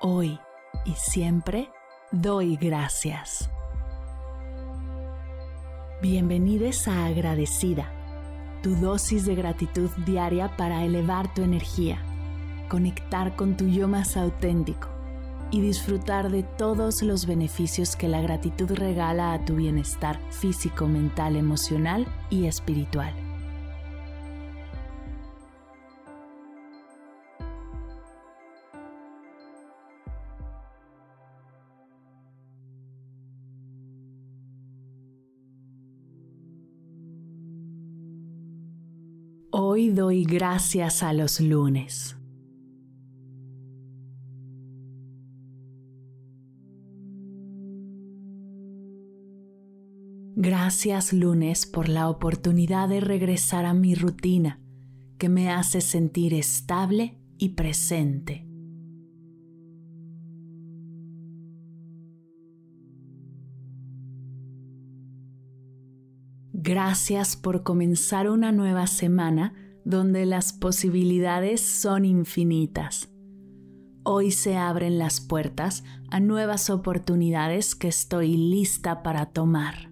hoy y siempre doy gracias. Bienvenidos a Agradecida, tu dosis de gratitud diaria para elevar tu energía, conectar con tu yo más auténtico y disfrutar de todos los beneficios que la gratitud regala a tu bienestar físico, mental, emocional y espiritual. Hoy doy gracias a los lunes. Gracias lunes por la oportunidad de regresar a mi rutina que me hace sentir estable y presente. Gracias por comenzar una nueva semana donde las posibilidades son infinitas. Hoy se abren las puertas a nuevas oportunidades que estoy lista para tomar.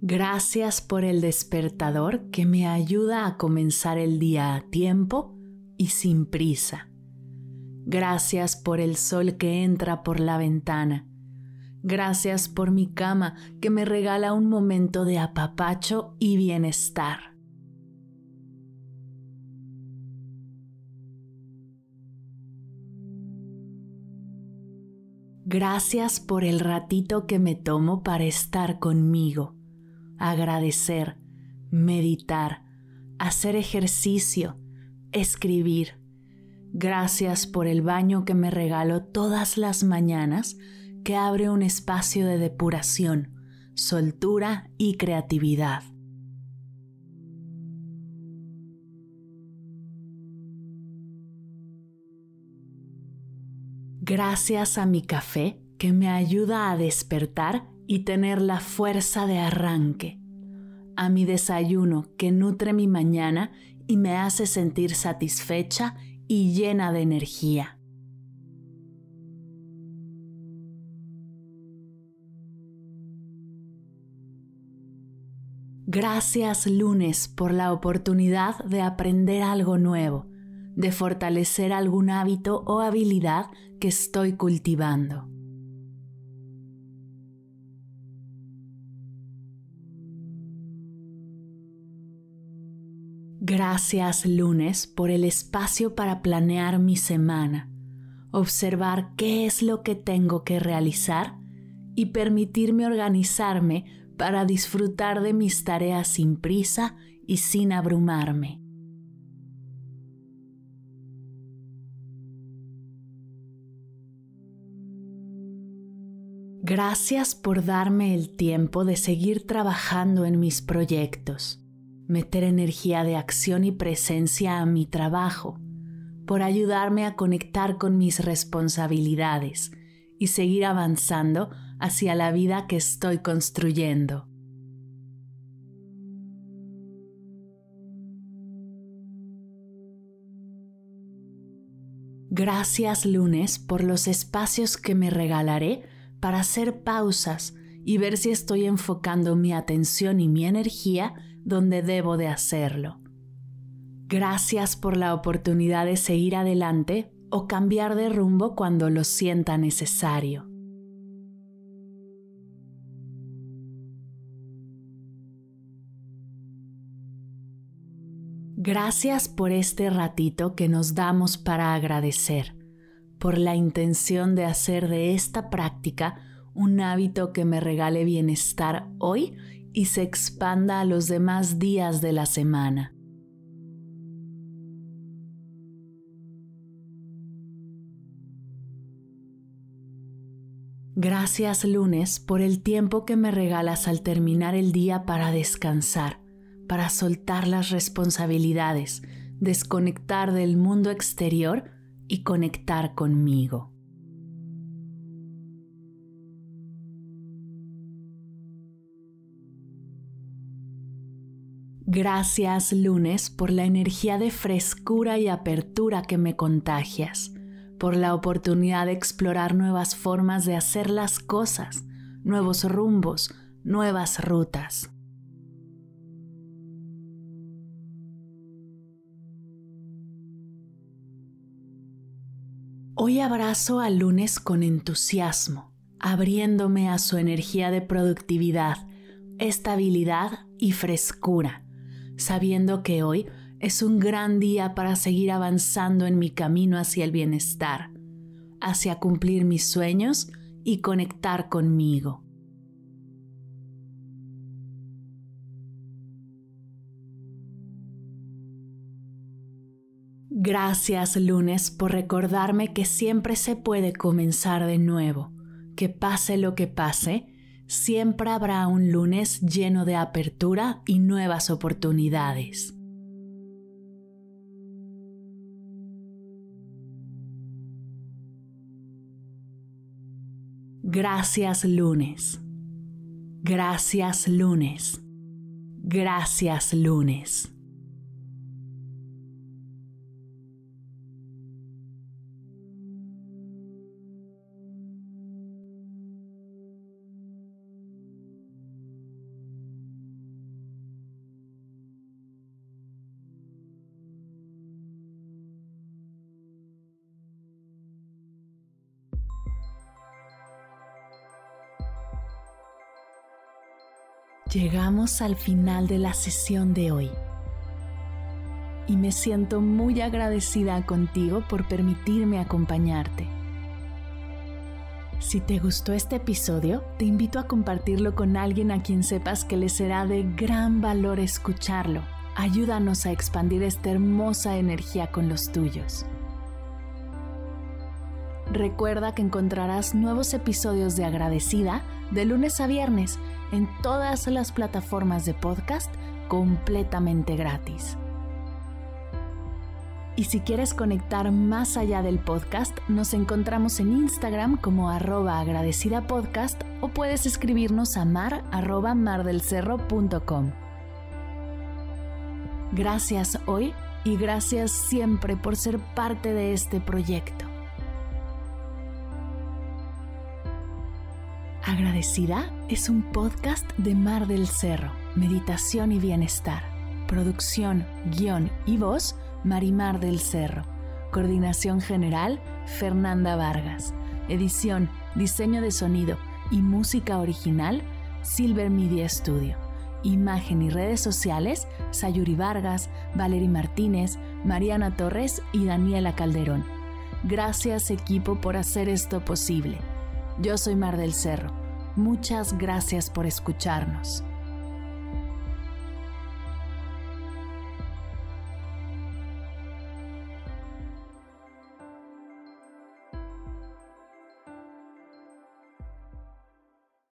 Gracias por el despertador que me ayuda a comenzar el día a tiempo y sin prisa. Gracias por el sol que entra por la ventana. Gracias por mi cama que me regala un momento de apapacho y bienestar. Gracias por el ratito que me tomo para estar conmigo, agradecer, meditar, hacer ejercicio, escribir Gracias por el baño que me regalo todas las mañanas que abre un espacio de depuración, soltura y creatividad. Gracias a mi café que me ayuda a despertar y tener la fuerza de arranque. A mi desayuno que nutre mi mañana y me hace sentir satisfecha y llena de energía. Gracias lunes por la oportunidad de aprender algo nuevo, de fortalecer algún hábito o habilidad que estoy cultivando. Gracias lunes por el espacio para planear mi semana, observar qué es lo que tengo que realizar y permitirme organizarme para disfrutar de mis tareas sin prisa y sin abrumarme. Gracias por darme el tiempo de seguir trabajando en mis proyectos meter energía de acción y presencia a mi trabajo, por ayudarme a conectar con mis responsabilidades y seguir avanzando hacia la vida que estoy construyendo. Gracias lunes por los espacios que me regalaré para hacer pausas y ver si estoy enfocando mi atención y mi energía donde debo de hacerlo. Gracias por la oportunidad de seguir adelante o cambiar de rumbo cuando lo sienta necesario. Gracias por este ratito que nos damos para agradecer, por la intención de hacer de esta práctica un hábito que me regale bienestar hoy y se expanda a los demás días de la semana. Gracias lunes por el tiempo que me regalas al terminar el día para descansar, para soltar las responsabilidades, desconectar del mundo exterior y conectar conmigo. Gracias lunes por la energía de frescura y apertura que me contagias, por la oportunidad de explorar nuevas formas de hacer las cosas, nuevos rumbos, nuevas rutas. Hoy abrazo al lunes con entusiasmo, abriéndome a su energía de productividad, estabilidad y frescura sabiendo que hoy es un gran día para seguir avanzando en mi camino hacia el bienestar, hacia cumplir mis sueños y conectar conmigo. Gracias lunes por recordarme que siempre se puede comenzar de nuevo, que pase lo que pase, siempre habrá un lunes lleno de apertura y nuevas oportunidades. Gracias lunes. Gracias lunes. Gracias lunes. Llegamos al final de la sesión de hoy y me siento muy agradecida contigo por permitirme acompañarte. Si te gustó este episodio, te invito a compartirlo con alguien a quien sepas que le será de gran valor escucharlo. Ayúdanos a expandir esta hermosa energía con los tuyos. Recuerda que encontrarás nuevos episodios de Agradecida de lunes a viernes en todas las plataformas de podcast completamente gratis. Y si quieres conectar más allá del podcast, nos encontramos en Instagram como arroba agradecida podcast o puedes escribirnos a mar arroba mardelcerro.com. Gracias hoy y gracias siempre por ser parte de este proyecto. Agradecida es un podcast de Mar del Cerro, Meditación y Bienestar. Producción, guion y voz, Marimar del Cerro. Coordinación general, Fernanda Vargas. Edición, diseño de sonido y música original, Silver Media Studio. Imagen y redes sociales, Sayuri Vargas, Valery Martínez, Mariana Torres y Daniela Calderón. Gracias equipo por hacer esto posible. Yo soy Mar del Cerro Muchas gracias por escucharnos.